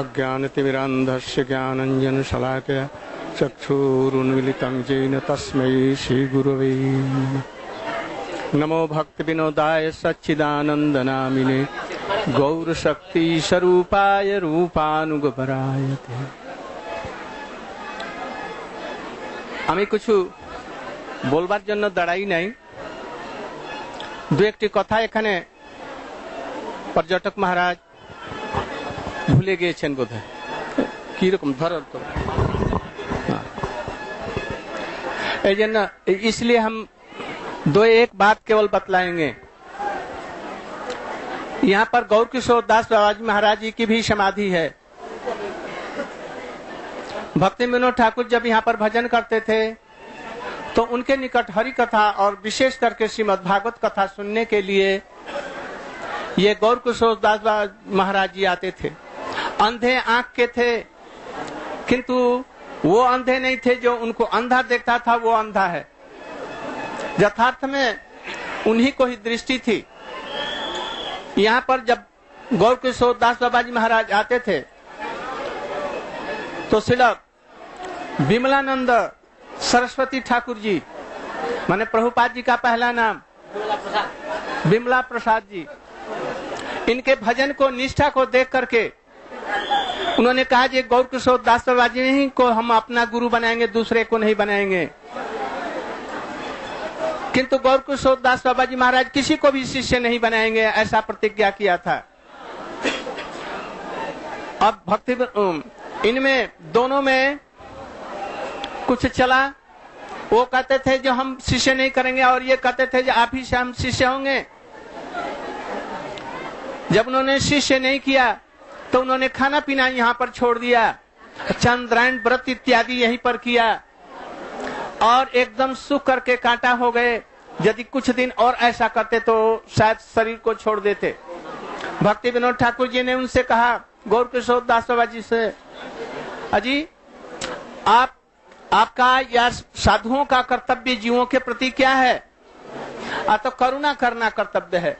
अज्ञानतिमिरान्धस्य ज्ञानञ्जनशलाकया चक्षुरुन्मिलितं येन तस्मै श्रीगुरवे नमः नमो भक्तिविनोदाय सच्चिदानन्दनामिने गौरशक्तिस्वरूपाय रूपानुगपराय ते আমি কিছু বলবার জন্য দাঁড়াই নাই দু একটি কথা এখানে পর্যটক মহারাজ ভুলে গিয়েছেন বোধ হয় কিরকম ধরো তো हाँ। এই জন্য इसलिए हम दो एक बात केवल बतलाएंगे यहाँ पर गौर किशोर दास बाबा जी महाराज जी की भी समाधि है भक्ति विनोद ठाकुर जब यहाँ पर भजन करते थे तो उनके निकट हरि कथा और विशेष करके श्रीमद भागवत कथा सुनने के लिए ये गौर किशोर दास बाबा महाराज जी आते थे अंधे आँख के थे। किंतु वो अंधे नहीं थे जो उनको अंधा देखता था, वो अंधा है। यथार्थ में उन्हीं को ही दृष्टि थी। यहाँ पर जब गौर किशोर दास बाबा जी महाराज आते थे तो सिर्फ़ विमलानंद सरस्वती ठाकुर जी, माने प्रभुपाद जी का पहला नाम, विमला प्रसाद जी, इनके भजन को, निष्ठा को देख करके उन्होंने कहा जी गौर किशोर दास बाबा जी को हम अपना गुरु बनाएँगे, दूसरे को नहीं बनाएँगे। किंतु गौर किशोर दास बाबा जी महाराज किसी को भी शिष्य नहीं बनाएँगे, ऐसा प्रतिज्ञा किया था। अब भक्ति इनमें दोनों में कुछ चला। वो कहते थे जो हम शिष्य नहीं करेंगे, और ये कहते थे जो आप ही से हम शिष्य होंगे। जब उन्होंने शिष्य नहीं किया तो उन्होंने खाना पीना यहाँ पर छोड़ दिया। चंद्रायण व्रत इत्यादि यहीं पर किया। और एकदम सुख करके कांटा हो गए। यदि कुछ दिन और ऐसा करते तो शायद शरीर को छोड़ देते। भक्ति विनोद ठाकुर जी ने उनसे कहा, गौर किशोर दास बाबा जी से। अजी, आप, आपका या साधुओं का कर्तव्य जीवों के प्रति क्या है? तो करुणा करना कर्तव्य है।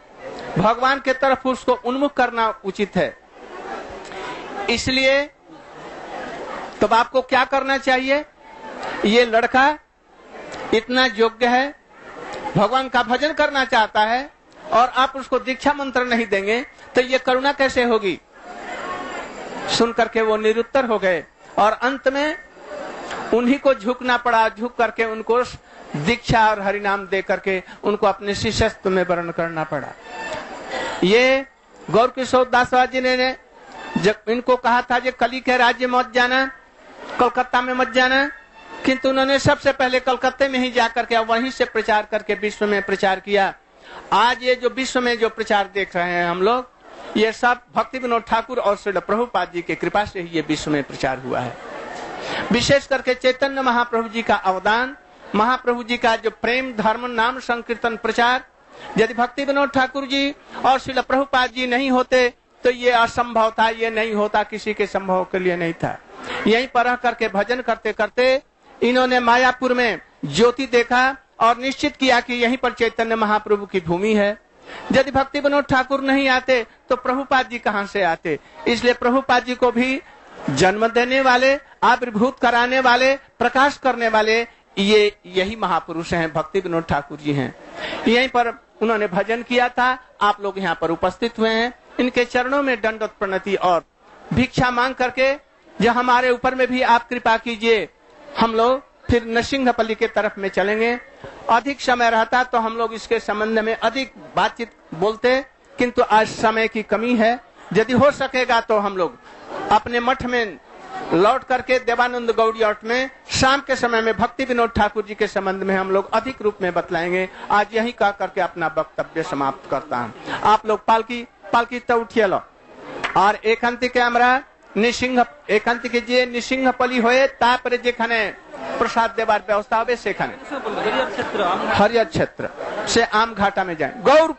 भगवान के तरफ़ उसको उन्मुख करना उचित है। इसलिए तब आपको क्या करना चाहिए? ये लड़का इतना योग्य है, भगवान का भजन करना चाहता है और आप उसको दीक्षा मंत्र नहीं देंगे तो ये करुणा कैसे होगी? सुन करके वो निरुत्तर हो गए और अंत में उन्हीं को झुकना पड़ा, झुक करके उनको दीक्षा और हरिनाम दे करके उनको अपने शिष्यत्व में वर्ण करना पड़ा। ये गौर किशोर दास जी ने जब इनको कहा था जो कली के राज्य मत जाना कोलकाता में मत जाना, किंतु उन्होंने सबसे पहले कलकत्ते में ही जाकर के वहीं से प्रचार करके विश्व में प्रचार किया। आज ये जो विश्व में जो प्रचार देख रहे हैं हम लोग, ये सब भक्ति विनोद ठाकुर और श्री प्रभुपाद जी की कृपा से ही ये विश्व में प्रचार हुआ है। विशेष करके चैतन्य महाप्रभु जी का अवदान, महाप्रभु जी का जो प्रेम, धर्म, नाम, संकीर्तन, प्रचार, यदि भक्ति विनोद ठाकुर जी और श्री प्रभुपाद जी नहीं होते तो ये असंभव था, ये नहीं होता, किसी के संभव के लिए नहीं था। यहीं पर रह करके भजन करते करते इन्होंने मायापुर में ज्योति देखा और निश्चित किया कि यहीं पर चैतन्य महाप्रभु की भूमि है। यदि भक्ति विनोद ठाकुर नहीं आते तो प्रभुपाद जी कहाँ से आते? इसलिए प्रभुपाद जी को भी जन्म देने वाले, आविर्भूत कराने वाले, प्रकाश करने वाले, ये यही महापुरुष हैं, भक्ति विनोद ठाकुर जी हैं। यहीं पर उन्होंने भजन किया था, आप लोग यहाँ पर उपस्थित हुए हैं। इनके चरणों में दंडोत प्रणति और भिक्षा मांग करके जो हमारे ऊपर में भी आप कृपा कीजिए, हम लोग फिर नरसिंहपल्ली के तरफ़ में चलेंगे। अधिक समय रहता तो हम लोग इसके संबंध में अधिक बातचीत बोलते, किंतु आज समय की कमी है। यदि हो सकेगा तो हम लोग अपने मठ में लौट करके देवानंद गौड़ी मठ में शाम के समय में भक्ति विनोद ठाकुर जी के संबंध में हम लोग अधिक रूप में बतलाएँगे। आज यही कह करके अपना वक्तव्य समाप्त करता हूँ। आप लोग पालकी पालकी तो उठिए लो और एकांतिके আমরা নিসিংহ একান্তিকে যে নিসিংহপলি হয়ে তারপরে যেখানে প্রসাদ দেবার ব্যবস্থা হবে সেখানে হরিয়ার ক্ষেত্র সে আম ঘাটা में जाए गौर